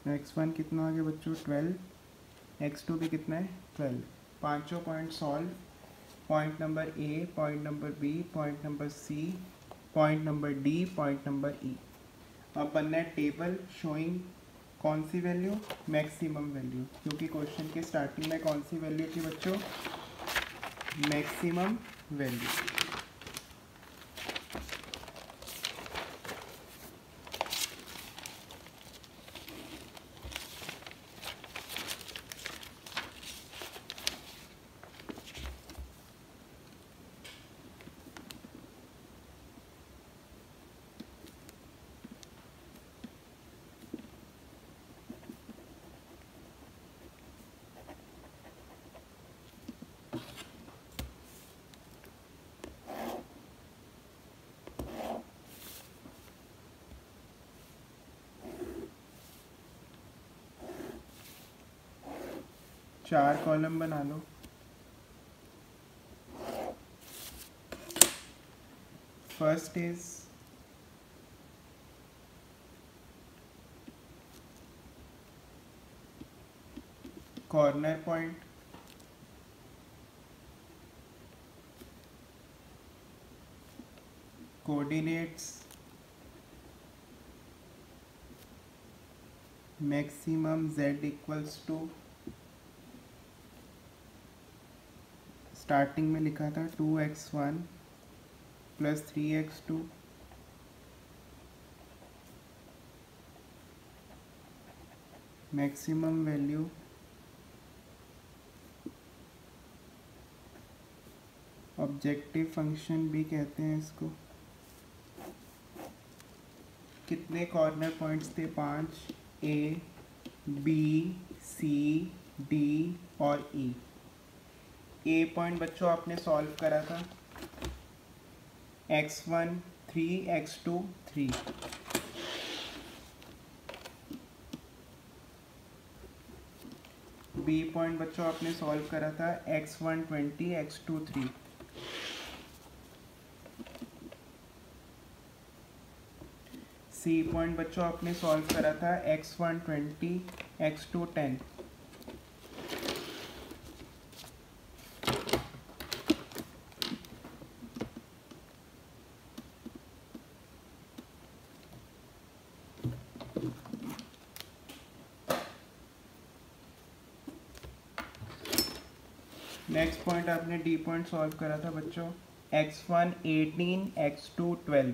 S1: x one कितना आ गया बच्चों? ट्वेल्व एक्स टू भी कितना है? ट्वेल्व पाँचों point solve point number A point number B point number C point number D point number E अब बनना है टेबल शोइंग कौन सी वैल्यू मैक्सिमम वैल्यू क्योंकि क्वेश्चन के स्टार्टिंग में कौन सी वैल्यू थी बच्चों? मैक्सिमम वैल्यू चार कॉलम बना लो। First is corner point coordinates maximum Z equals to starting में लिखा था two x one plus three x two maximum value objective function भी कहते हैं इसको। कितने कॉर्नर पॉइंट्स थे? पाँच ए बी सी डी और ई ए पॉइंट बच्चों आपने सॉल्व करा था। X one three x two three B point बच्चों आपने सॉल्व करा था x one twenty x two three C point बच्चों आपने सॉल्व करा था x one twenty x two ten next point आपने डी पॉइंट सॉल्व करा था बच्चों। X one eighteen x two twelve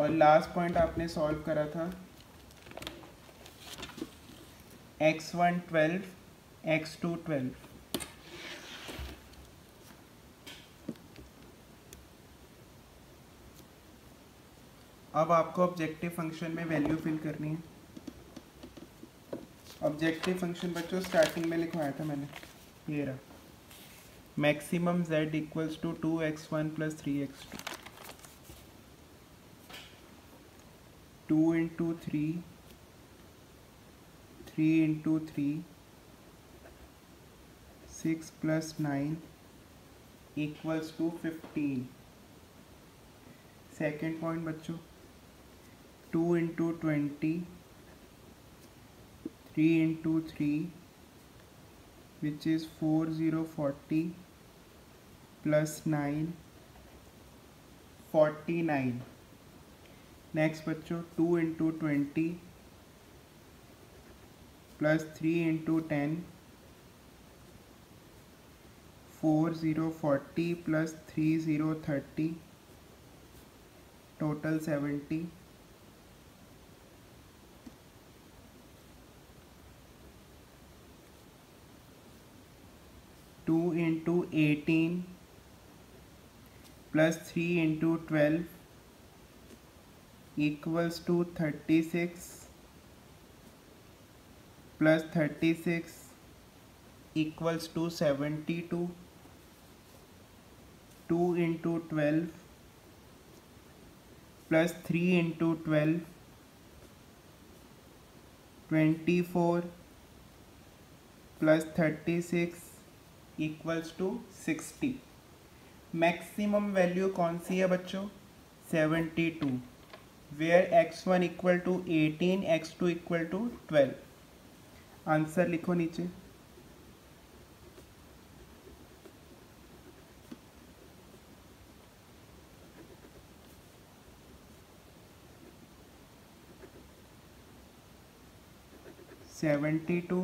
S1: और लास्ट पॉइंट आपने सॉल्व करा था। X one twelve x two twelve अब आपको ऑब्जेक्टिव फ़ंक्शन में वैल्यू फिल करनी है। ऑब्जेक्टिव फ़ंक्शन बच्चों स्टार्टिंग में लिखवाया था मैंने। ये रहा। Maximum z equals to two x one plus three x two two into three three into three six plus nine equals to fifteen second point बच्चों। Two into twenty, three into three which is four zero forty plus nine forty nine next बच्चों two into twenty plus three into ten four zero forty plus three zero thirty total seventy two into eighteen plus three into twelve equals to thirty six plus thirty six equals to seventy two two into twelve plus three into twelve twenty four plus thirty six equals to sixty maximum value कौन सी है बच्चों? Seventy two where x one equal to eighteen x two equal to twelve answer लिखो नीचे. Seventy two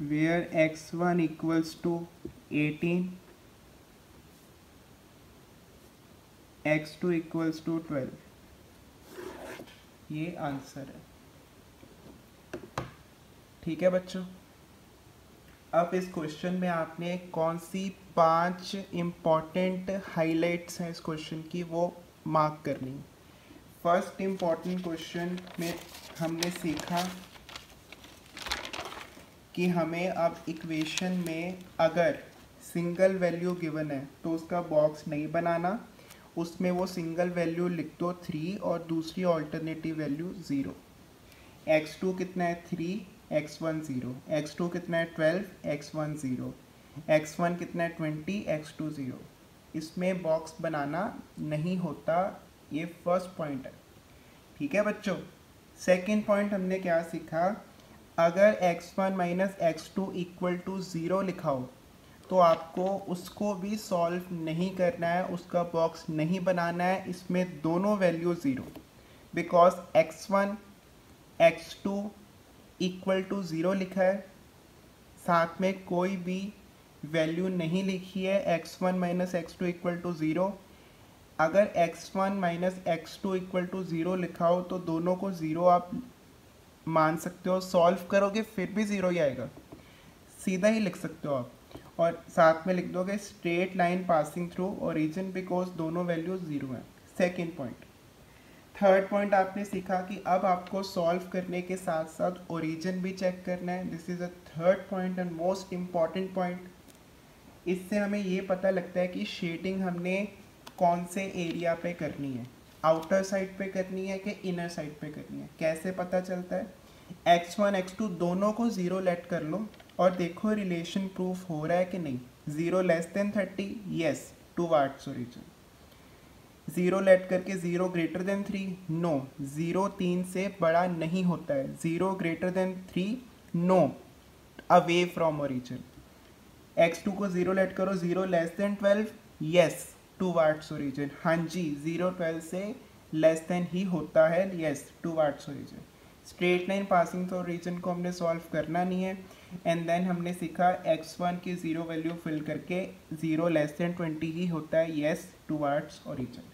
S1: where x1 equals to 18 x2 equals to 12 ये answer है। ठीक है बच्चों? अब इस क्वेश्चन में आपने कौन सी पाँच इंपॉर्टेंट हाइलाइट्स हैं इस क्वेश्चन की, वो मार्क करनी। फ़र्स्ट इंपॉर्टेंट क्वेश्चन में हमने सीखा कि हमें अब इक्वेशन में अगर सिंगल वैल्यू गिवन है तो उसका बॉक्स नहीं बनाना, उसमें वो सिंगल वैल्यू लिख दो थ्री और दूसरी alternative value zero x two कितना है? Three x one zero x two कितना है? Twelve x one zero x one कितना है? ट्वेंटी एक्स टू ज़ीरो इसमें बॉक्स बनाना नहीं होता, ये फ़र्स्ट पॉइंट है। ठीक है बच्चों? सेकेंड पॉइंट हमने क्या सीखा? अगर x1 one minus x two equal to zero लिखा हो तो आपको उसको भी सॉल्व नहीं करना है, उसका बॉक्स नहीं बनाना है, इसमें दोनों value zero because x1 x2 equal to zero लिखा है, साथ में कोई भी वैल्यू नहीं लिखी है x1 one minus x two equal to zero अगर x1 one minus x two equal to zero लिखा हो तो दोनों को ज़ीरो आप मान सकते हो सॉल्व करोगे, फिर भी ज़ीरो ही आएगा। सीधा ही लिख सकते हो आप। और साथ में लिख दोगे straight line passing through origin because दोनों वैल्यूज़ ज़ीरो हैं। सेकेंड पॉइंट थर्ड पॉइंट आपने सीखा कि अब आपको सॉल्व करने के साथ साथ ओरिजिन भी चेक करना है। This is a third point and most important point इससे हमें ये पता लगता है कि शेडिंग हमने कौन से एरिया पे करनी है। आउटर साइड पे करनी है कि इनर साइड पे करनी है? कैसे पता चलता है? एक्स वन एक्स टू दोनों को ज़ीरो लेट कर लो और देखो रिलेशन प्रूफ हो रहा है कि नहीं। Zero less than thirty yes towards origin zero let करके zero greater than three no zero तीन से बड़ा नहीं होता है। Zero greater than three no away from origin two को ज़ीरो लेट करो zero less than twelve yes towards origin. हाँ जी, ज़ीरो ट्वेल्व से लेस देन ही होता है। Yes, towards origin. Straight line passing through region को हमने सॉल्व करना नहीं है। एंड देन हमने सीखा एक्स वन की ज़ीरो वैल्यू फिल करके ज़ीरो लेस देन ट्वेंटी ही होता है। Yes, towards origin.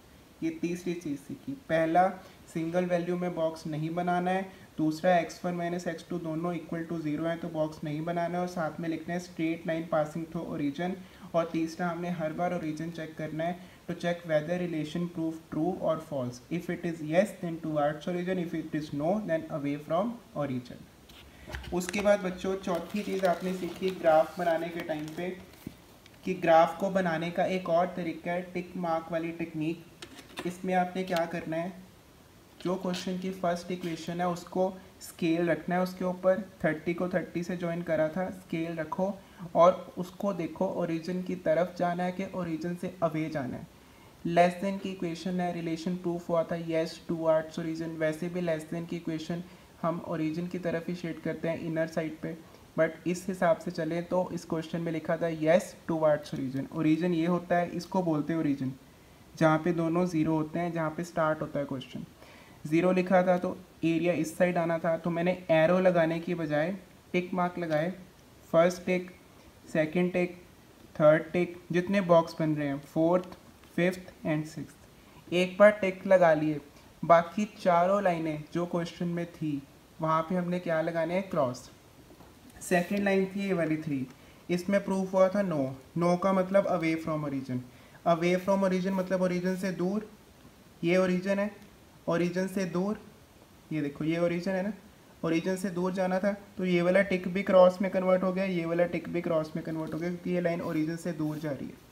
S1: ये तीसरी चीज़ सीखी। पहला, सिंगल वैल्यू में बॉक्स नहीं बनाना है। दूसरा x one minus x two दोनों इक्वल टू ज़ीरो है तो बॉक्स नहीं बनाना है। और साथ में लिखना है straight line passing through origin. और तीसरा हमने हर बार ओरिजिन चेक करना है to check whether relation proof true और false if it is is yes, then towards origin. If it is no then away from origin उसके बाद बच्चों चौथी चीज़ आपने सीखी ग्राफ बनाने के टाइम पे कि ग्राफ को बनाने का एक और तरीका है टिक मार्क वाली टेक्निक इसमें आपने क्या करना है? जो क्वेश्चन की फ़र्स्ट इक्वेशन है उसको स्केल रखना है उसके ऊपर. थर्टी को थर्टी से ज्वाइन करा था स्केल रखो. और उसको देखो ओरिजिन की तरफ़ जाना है कि ओरिजिन से अवे जाना है। लेस देन की इक्वेशन है रिलेशन प्रूफ हुआ था येस टू आर्ट्स ओरिजिन वैसे भी लेस देन की इक्वेशन हम ओरिजिन की तरफ़ ही शेड करते हैं इनर साइड पे। बट इस हिसाब से चलें तो इस क्वेश्चन में लिखा था yes towards origin origin ये होता है, इसको बोलते हैं ओरिजिन जहाँ पे दोनों ज़ीरो होते हैं, जहाँ पे स्टार्ट होता है क्वेश्चन ज़ीरो लिखा था तो एरिया इस साइड आना था तो मैंने एरो लगाने की बजाय टिक मार्क लगाए। First tick second tick, third tick, जितने बॉक्स बन रहे हैं, फोर्थ, फिफ्थ एंड सिक्स एक बार टेक लगा लिए, बाकी चारों लाइनें जो क्वेश्चन में थी, वहाँ पे हमने क्या लगाने हैं? क्रॉस सेकेंड लाइन थी ये वाली थ्री इसमें प्रूफ हुआ था नो नो का मतलब away from origin away from origin मतलब ओरिजिन से दूर। ये ओरिजिन है। ओरिजिन से दूर। ये देखो, ये ओरिजिन है ना? ओरिजिन से दूर जाना था तो ये वाला टिक भी क्रॉस में कन्वर्ट हो गया, ये वाला टिक भी क्रॉस में कन्वर्ट हो गया, क्योंकि ये लाइन ओरिजिन से दूर जा रही है।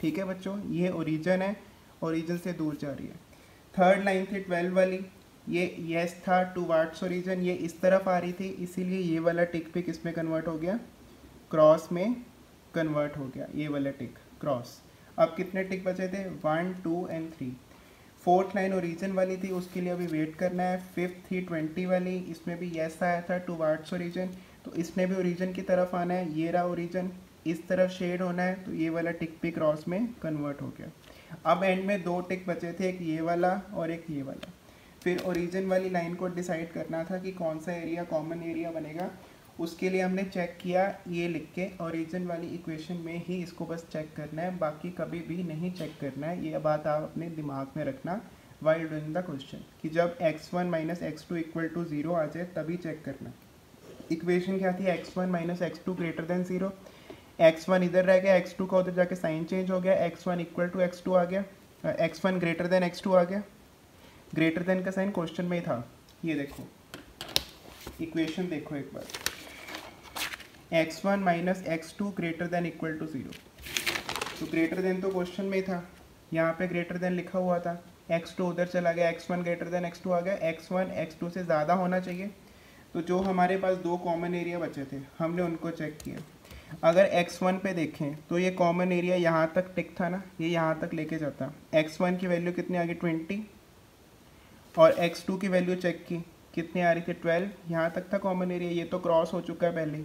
S1: ठीक है बच्चों, ये ओरिजन है ओरिजन से दूर जा रही है। थर्ड लाइन थी ट्वेल्व वाली, ये यस था टू वार्ड्स ओरिजन ये इस तरफ़ आ रही थी, इसीलिए ये वाला टिक भी किसमें कन्वर्ट हो गया? क्रॉस में कन्वर्ट हो गया, ये वाला टिक क्रॉस अब कितने टिक बचे थे? One two and three fourth line origin वाली थी, उसके लिए अभी वेट करना है। फिफ्थ थी ट्वेंटी वाली, इसमें भी यस आया था टू वार्ड्स ओरिजन तो इसने भी ओरिजन की तरफ़ आना है, ये रहा ओरिजन इस तरफ़ शेड होना है तो ये वाला टिक भी क्रॉस में कन्वर्ट हो गया। अब एंड में दो टिक बचे थे, एक ये वाला और एक ये वाला। फिर ओरिजिन वाली लाइन को डिसाइड करना था कि कौन सा एरिया कॉमन एरिया बनेगा। उसके लिए हमने चेक किया ये लिख के ओरिजिन वाली इक्वेशन में ही इसको बस चेक करना है। बाकी कभी भी नहीं चेक करना है। ये बात आप अपने दिमाग में रखना वाइल डूइंग द क्वेश्चन कि जब x1 one minus x two equal to zero आ जाए, तभी चेक करना। इक्वेशन क्या थी? x1 one minus x two greater than zero x one इधर रह गया एक्स टू का उधर जाके साइन चेंज हो गया। X one equal to x two आ गया। X one greater than x two आ गया। ग्रेटर देन का साइन क्वेश्चन में ही था। ये देखो। इक्वेशन देखो एक बार। X one minus x two greater than equal to zero तो ग्रेटर देन तो क्वेश्चन में ही था। यहाँ पे ग्रेटर देन लिखा हुआ था। एक्स टू उधर चला गया। X one greater than x two आ गया। एक्स वन एक्स टू से ज़्यादा होना चाहिए। तो जो हमारे पास दो कॉमन एरिया बचे थे, हमने उनको चेक किया। अगर x1 पे देखें तो ये कॉमन एरिया यहाँ तक टिक था ना? ये यहाँ तक लेके जाता। X1 की वैल्यू कितनी आ गई? ट्वेंटी और x2 की वैल्यू चेक की। कितनी आ रही थी? ट्वेल्व यहाँ तक था कॉमन एरिया ये तो क्रॉस हो चुका है पहले।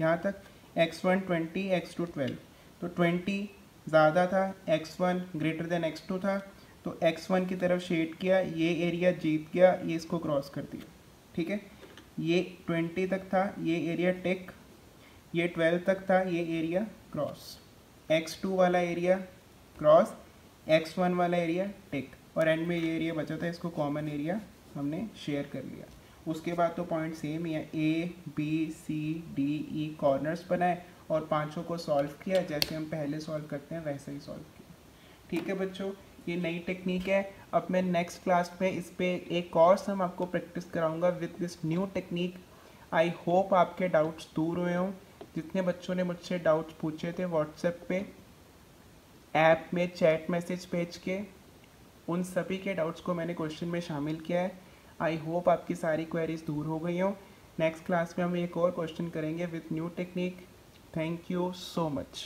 S1: यहाँ तक x one twenty x two twelve तो ट्वेंटी ज़्यादा था x one greater than x two था। तो एक्स वन की तरफ़ शेड किया, ये एरिया जीत गया, ये इसको क्रॉस कर दिया। ठीक है? ये ट्वेंटी तक था, ये एरिया टेक ये ट्वेल्व तक था, ये एरिया क्रॉस एक्स टू वाला एरिया क्रॉस एक्स वन वाला एरिया टेक और एंड में ये एरिया बचा था, इसको कॉमन एरिया हमने शेयर कर लिया। उसके बाद तो पॉइंट सेम ही है. A B C D E corners बनाए और पाँचों को सॉल्व किया. जैसे हम पहले सॉल्व करते हैं, वैसे ही सॉल्व किया. ठीक है बच्चों? ये नई टेक्निक है. अब मैं नेक्स्ट क्लास में इस पर एक और सम आपको प्रैक्टिस कराऊँगा with this new technique I hope आपके डाउट्स दूर हुए हों. जितने बच्चों ने मुझसे डाउट्स पूछे थे व्हाट्सएप पे ऐप में चैट मैसेज भेज के, उन सभी के डाउट्स को मैंने क्वेश्चन में शामिल किया है. आई होप आपकी सारी क्वेरीज दूर हो गई हों। नेक्स्ट क्लास में हम एक और क्वेश्चन करेंगे with new technique thank you so much